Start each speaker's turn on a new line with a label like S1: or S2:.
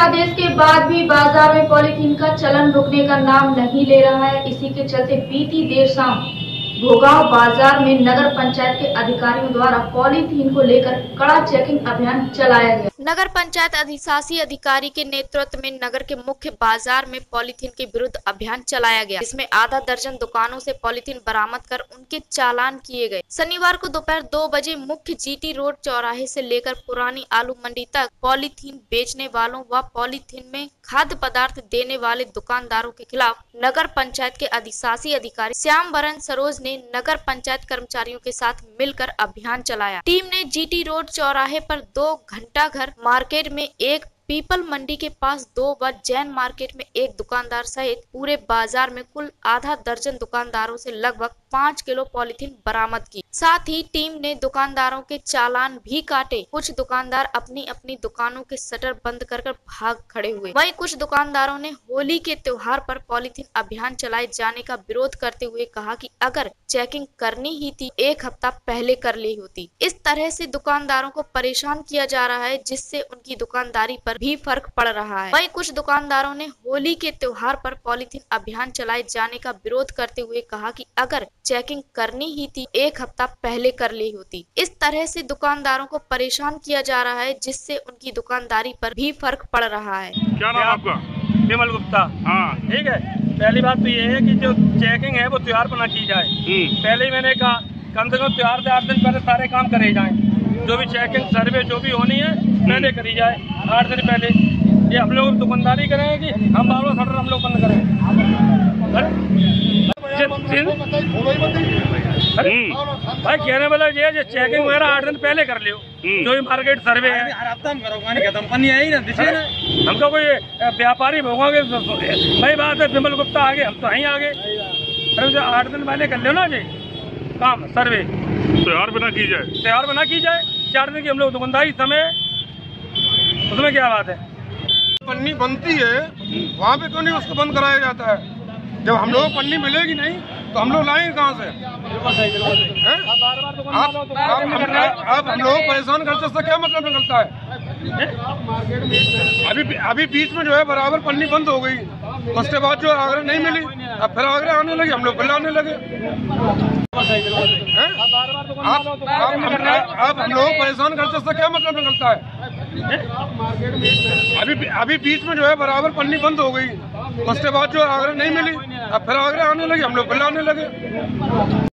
S1: बाज़ार में पॉलीथीन का चलन रुकने का नाम नहीं ले रहा है। इसी के चलते बीती देर शाम भोगाव बाज़ार में नगर पंचायत के अधिकारियों द्वारा पॉलीथीन को लेकर कड़ा चेकिंग अभियान चलाया गया।
S2: नगर पंचायत अधिशासी अधिकारी के नेतृत्व में नगर के मुख्य बाज़ार में पॉलीथीन के विरुद्ध अभियान चलाया गया। जिसमें आधा दर्जन दुकानों से पॉलीथीन बरामद कर उनके चालान किए गए। शनिवार को दोपहर दो बजे मुख्य जीटी रोड चौराहे से लेकर पुरानी आलू मंडी तक पॉलीथीन बेचने वालों व पॉलीथीन में खाद्य पदार्थ देने वाले दुकानदारों के खिलाफ नगर पंचायत के अधिशासी अधिकारी श्याम बरन सरोज ने नगर पंचायत कर्मचारियों के साथ मिलकर अभियान चलाया। टीम ने जीटी रोड चौराहे पर दो घंटा घर मार्केट में एक पीपल मंडी के पास दो व जैन मार्केट में एक दुकानदार सहित पूरे बाज़ार में कुल आधा दर्जन दुकानदारों से लगभग पाँच किलो पॉलीथीन बरामद की। साथ ही टीम ने दुकानदारों के चालान भी काटे। कुछ दुकानदार अपनी अपनी दुकानों के शटर बंद कर कर भाग खड़े हुए। वहीं कुछ दुकानदारों ने होली के त्योहार पर पॉलीथीन अभियान चलाए जाने का विरोध करते हुए कहा कि अगर चेकिंग करनी ही थी, एक हफ़्ता पहले कर ली होती। इस तरह से दुकानदारों को परेशान किया जा रहा है, जिससे उनकी दुकानदारी पर भी फ़र्क पड़ रहा है। वहीं कुछ दुकानदारों ने होली के त्योहार पर पॉलीथीन अभियान चलाए जाने का विरोध करते हुए कहा कि अगर चेकिंग करनी ही थी एक हफ़्ता पहले कर ली होती। इस तरह से दुकानदारों को परेशान किया जा रहा है जिससे उनकी दुकानदारी पर भी फ़र्क पड़ रहा है।
S3: क्या नाम आपका?
S4: विमल गुप्ता।
S3: हाँ।
S4: ठीक है। पहली बात तो ये है कि जो चेकिंग है वो त्योहार पर ना की जाए।
S3: हम्म,
S4: पहले ही मैंने कहा कम से कम त्योहार से आठ दिन पहले सारे काम करे जाएँ। जो भी चेकिंग सर्वे जो भी होनी है पहले करी जाए आठ दिन पहले। ये हम लोग दुकानदारी करेंगे कि हम बार शटर हम लोग बंद करें?
S3: हम्म,
S4: भाई कहने वाला ये है जो चेकिंग वगैरह आठ दिन पहले कर लियो।
S3: हम्म।
S4: जो भी मार्केट सर्वे है। हमको कोई अ, व्यापारी भोगोगे भाई बात है विमल गुप्ता आगे हम तो यहीं आगे। अरे जो आठ दिन पहले कर लियो ना जी। काम सर्वे।
S3: त्योहार बिना की जाए।
S4: त्यौहार में ना की जाए चार दिन की हम लोग दुकानदारी समय उसमें क्या बात है?
S5: पन्नी बनती है वहाँ पे क्यों नहीं उसको बंद कराया जाता है? जब हम लोग को पन्नी मिलेगी नहीं तो हम लोग लाएँगे कहाँ से? हैं? आप आप हम आप हम लोग परेशान करते उससे क्या मतलब निकलता है? अभी अभी बीच में जो है बराबर पन्नी बंद हो गई। उसके बाद जो आगरा नहीं मिली, अब फिर आगरा आने लगे, हम लोग फिर आने लगे आप आप हम लोग परेशान करते उससे क्या मतलब निकलता है? अभी अभी बीच में जो है, बराबर पन्नी बंद हो गई। उसके बाद जो आगरा नहीं मिली, अब फिर आगरा आने लगे, हम लोग फिर आने लगे।